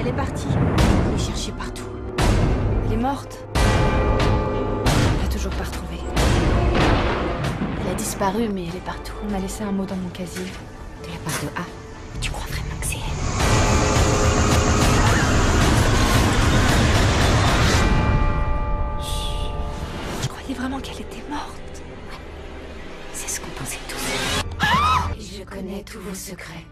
Elle est partie. Je l'ai cherchée partout. Elle est morte. On l'a toujours pas retrouvée. Elle a disparu, mais elle est partout. On m'a laissé un mot dans mon casier. De la part de A. Tu crois vraiment que c'est elle? Je croyais vraiment qu'elle était morte. C'est ce qu'on pensait tous. Ah! Je connais tous vos secrets.